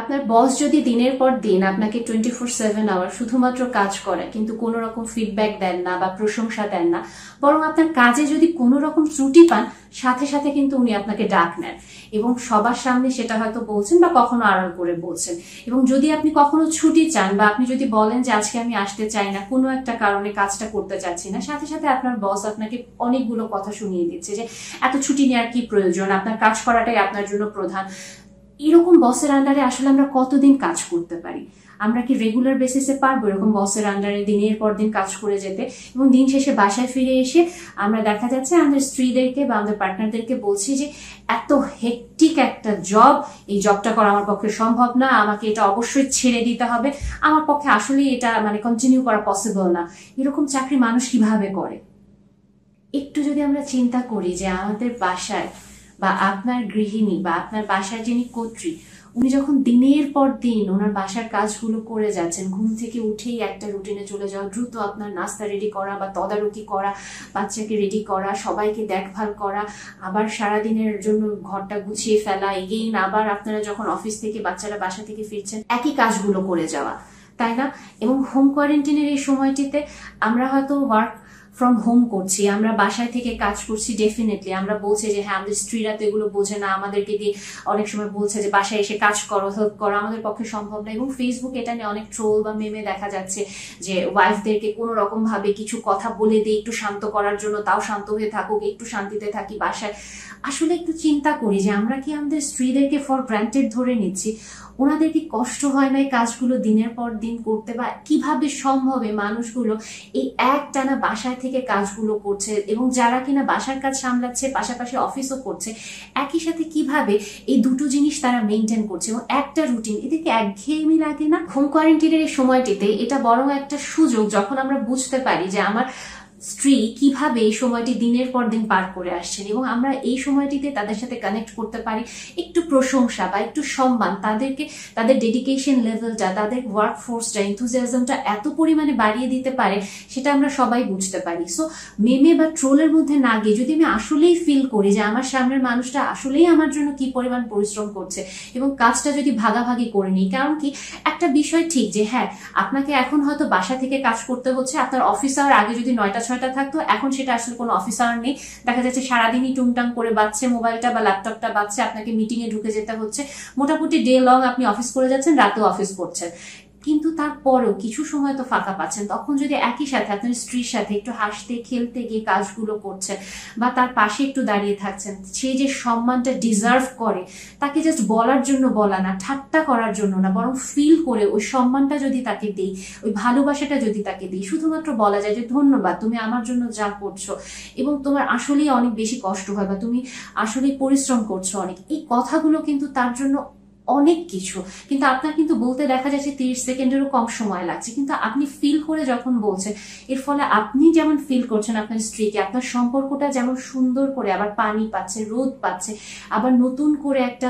আপনার বস যদি দিনের পর দিন আপনাকে টোয়েন্টি ফোর সেভেন আওয়ার শুধুমাত্র কাজ করে, কিন্তু কোনো রকম ফিডব্যাক দেন না বা প্রশংসা দেন না, বরং আপনার কাজে যদি কোনো রকম ত্রুটি পান, সাথে সাথে কিন্তু উনি আপনাকে ডাক নেন। এবং সবার সামনে সেটা হয়তো বলছেন বা কখনো আড়াল করে বলছেন। এবং যদি আপনি কখনো ছুটি চান বা আপনি যদি বলেন যে আজকে আমি আসতে চাই না, কোনো একটা কারণে কাজটা করতে চাচ্ছি না, সাথে সাথে আপনার বস আপনাকে অনেকগুলো কথা শুনিয়ে দিচ্ছে যে, এত ছুটি নেওয়ার কি প্রয়োজন? আপনার কাজ করাটাই আপনার জন্য প্রধান। এরকম বসের আন্ডারে আসলে আমরা কতদিন কাজ করতে পারি? আমরা কি রেগুলার বেসিসে পারব এরকম বসের আন্ডারে দিনের পর দিন কাজ করে যেতে? এবং দিন শেষে বাসায় ফিরে এসে আমরা দেখা যাচ্ছে আমাদের স্ত্রীদেরকে বা আমাদের পার্টনারদেরকে বলছি যে, এত হেকটিক একটা জব এই জবটা করা আমার পক্ষে সম্ভব না, আমাকে এটা অবশ্যই ছেড়ে দিতে হবে। আমার পক্ষে আসলেই এটা মানে কন্টিনিউ করা পসিবল না। এরকম চাকরি মানুষ কীভাবে করে? একটু যদি আমরা চিন্তা করি যে আমাদের বাসায় বা আপনার গৃহিণী বা আপনার বাসার যিনি কর্ত্রী, উনি যখন দিনের পর দিন ওনার বাসার কাজগুলো করে যাচ্ছেন, ঘুম থেকে উঠেই একটা রুটিনে চলে যাওয়া, দ্রুত আপনার নাস্তা রেডি করা বা তদারকি করা, বাচ্চাকে রেডি করা, সবাইকে দেখভাল করা, আবার সারাদিনের জন্য ঘরটা গুছিয়ে ফেলা এগেইন আবার আপনারা যখন অফিস থেকে বাচ্চারা বাসা থেকে ফিরছেন, একই কাজগুলো করে যাওয়া, তাই না? এবং হোম কোয়ারেন্টাইনের এই সময়টিতে আমরা হয়তো ওয়ার্ক ফ্রম হোম করছি, আমরা বাসায় থেকে কাজ করছি ডেফিনেটলি আমরা বলছি যে হ্যাঁ আমাদের স্ত্রীরা তো এগুলো বোঝে না, আমাদেরকে দিয়ে অনেক সময় বলছে যে বাসায় এসে কাজ করো হেল্প করো, আমাদের পক্ষে সম্ভব না। এবং ফেসবুক এটা নিয়ে অনেক ট্রোল বা মেমে দেখা যাচ্ছে যে ওয়াইফদেরকে কোনো রকম ভাবে কিছু কথা বলে দিয়ে একটু শান্ত করার জন্য তাও শান্ত হয়ে থাকুক, একটু শান্তিতে থাকি বাসায়। আসলে একটু চিন্তা করি যে আমরা কি আমাদের স্ত্রীদেরকে ফর গ্রান্টেড ধরে নিচ্ছি? ওনাদের কি কষ্ট হয় না এই কাজগুলো দিনের পর দিন করতে বা কীভাবে সম্ভবে মানুষগুলো এই এক টানা বাসায় থেকে কাজগুলো করছে এবং যারা কিনা বাসার কাজ সামলাচ্ছে, পাশাপাশি অফিসও করছে, একই সাথে কীভাবে এই দুটো জিনিস তারা মেনটেন করছে এবং একটা রুটিন এদেরকে একঘেয়েমি লাগে না? হোম কোয়ারেন্টিনের এই সময়টিতে এটা বরং একটা সুযোগ যখন আমরা বুঝতে পারি যে আমার স্ত্রী কীভাবে এই সময়টি দিনের পর দিন পার করে আসছেন এবং আমরা এই সময়টিতে তাদের সাথে কানেক্ট করতে পারি, একটু প্রশংসা বা একটু সম্মান, তাদেরকে, তাদের ডেডিকেশন লেভেলটা তাদের ওয়ার্ক ফোর্সটা ইন্থুজিয়াজমটা এত পরিমাণে বাড়িয়ে দিতে পারে, সেটা আমরা সবাই বুঝতে পারি। সো মেমে বা ট্রোলের মধ্যে না গিয়ে যদি আমি আসলেই ফিল করি যে আমার সামনের মানুষটা আসলেই আমার জন্য কি পরিমাণ পরিশ্রম করছে এবং কাজটা যদি ভাগাভাগি করে নিই, কারণ কি একটা বিষয় ঠিক যে হ্যাঁ আপনাকে এখন হয়তো বাসা থেকে কাজ করতে হচ্ছে, আপনার অফিস আগে যদি নয়টা ছয়টা থাকতো। এখন সেটা আসলে কোনো অফিসার নেই। দেখা যাচ্ছে সারাদিনই টুংটাং করে বাচ্ছে মোবাইলটা বা ল্যাপটপটা বাচ্ছে আপনাকে মিটিংয়ে ঢুকে যেতে হচ্ছে। মোটামুটি ডে লং আপনি অফিস করে যাচ্ছেন, রাতেও অফিস করছেন। কিন্তু তারপরেও কিছু সময় তো ফাঁকা পাচ্ছেন। তখন যদি একই সাথে আপনার স্ত্রীর সাথে একটু হাসতে, খেলতে গিয়ে কাজগুলো করছেন বা তার পাশে একটু দাঁড়িয়ে থাকছেন, সে যে সম্মানটা ডিজার্ভ করে, তাকে জাস্ট বলার জন্য বলা না, ঠাট্টা করার জন্য না, বরং ফিল করে ওই সম্মানটা যদি তাকে দিই, ওই ভালোবাসাটা যদি তাকে দিই, শুধুমাত্র বলা যায় যে ধন্যবাদ, তুমি আমার জন্য যা করছ এবং তোমার আসলেই অনেক বেশি কষ্ট হয় বা তুমি আসলেই পরিশ্রম করছ অনেক। এই কথাগুলো কিন্তু তার জন্য অনেক কিছু। কিন্তু আপনার কিন্তু বলতে দেখা যাচ্ছে তিরিশ সেকেন্ডেরও কম সময় লাগছে। কিন্তু আপনি ফিল করে যখন বলছেন, এর ফলে আপনি যেমন ফিল করছেন আপনার স্ত্রীকে, আপনার সম্পর্কটা যেমন সুন্দর করে আবার পানি পাচ্ছে, রোদ পাচ্ছে, আবার নতুন করে একটা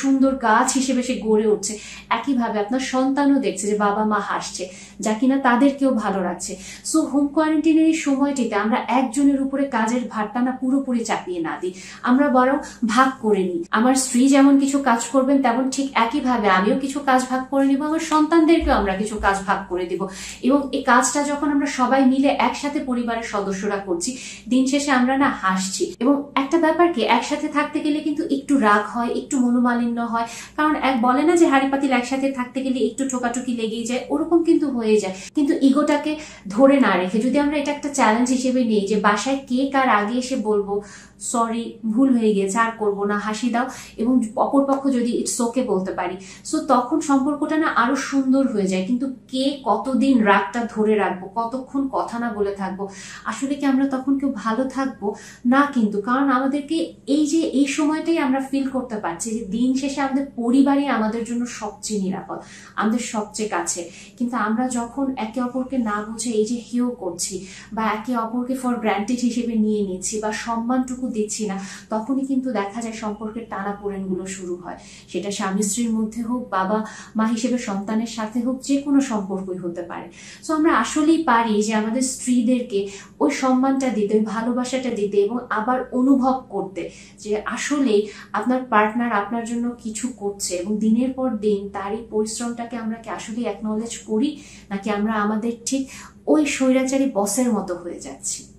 সুন্দর গাছ হিসেবে সে গড়ে উঠছে। একইভাবে আপনার সন্তানও দেখছে যে বাবা মা হাসছে, যা কিনা তাদেরকেও ভালো রাখছে সো হোম কোয়ারেন্টাইনের এই সময়টিতে আমরা একজনের উপরে কাজের ভারটা না পুরোপুরি চাপিয়ে না দিই। আমরা বরং ভাগ করে নিই। আমার স্ত্রী যেমন কিছু কাজ করবেন, তেমন ঠিক একইভাবে আমিও কিছু কাজ ভাগ করে নিব, আমার সন্তানদেরকেও আমরা কিছু কাজ ভাগ করে দিব। এবং এই কাজটা যখন আমরা সবাই মিলে একসাথে পরিবারের সদস্যরা করছি, দিন শেষে আমরা না হাসছি। এবং একটা ব্যাপার কি, একসাথে থাকতে গেলে কিন্তু একটু রাগ হয়, একটু মনোমালিন্য হয়। কারণ এক বলে না যে হাড়ি পাতিল একসাথে থাকতে গেলে একটু ঠোকাটুকি লেগেই যায়, ওরকম কিন্তু হয়ে যায়। কিন্তু ইগোটাকে ধরে না রেখে যদি আমরা এটা একটা চ্যালেঞ্জ হিসেবে নিই যে বাসায় কে কার আগে এসে বলব সরি ভুল হয়ে গেছে, আর করব না, হাসি দাও। এবং অপরপক্ষ যদি ইটস ওকে বলতে পারি সো তখন সম্পর্কটা না আরও সুন্দর হয়ে যায়। কিন্তু কে কতদিন রাগটা ধরে রাখব, কতক্ষণ কথা না বলে থাকব, আসলে কি আমরা তখন কেউ ভালো থাকব? না কিন্তু, কারণ আমাদেরকে এই যে, এই সময়টাই আমরা ফিল করতে পারছি যে দিন শেষে আমাদের পরিবারই আমাদের জন্য সবচেয়ে নিরাপদ, আমাদের সবচেয়ে কাছে। কিন্তু আমরা যখন একে অপরকে না বুঝে এই যে হেও করছি, বা একে অপরকে ফর গ্রান্টেড হিসেবে নিয়ে নিচ্ছি, বা সম্মানটুকু দিচ্ছি না। তখনই কিন্তু দেখা যায় সম্পর্কের টানাপোড়েনগুলো শুরু হয়। সেটা স্বামী স্ত্রীর মধ্যে হোক, বাবা মা হিসেবে সন্তানের সাথে হোক যে কোনো সম্পর্কই হতে পারে। সো আমরা আসলেই পারি যে আমাদের স্ত্রীদেরকে ওই সম্মানটা দিতে, ওই ভালোবাসাটা দিতে এবং আবার অনুভব করতে যে আসলেই আপনার পার্টনার আপনার জন্য কিছু করছে এবং দিনের পর দিন তার এই পরিশ্রমটাকে আমরা কি আসলেই অ্যাকনলেজ করি? নাকি আমরা আমাদের ঠিক ওই স্বৈরাচারী বসের মতো হয়ে যাচ্ছি?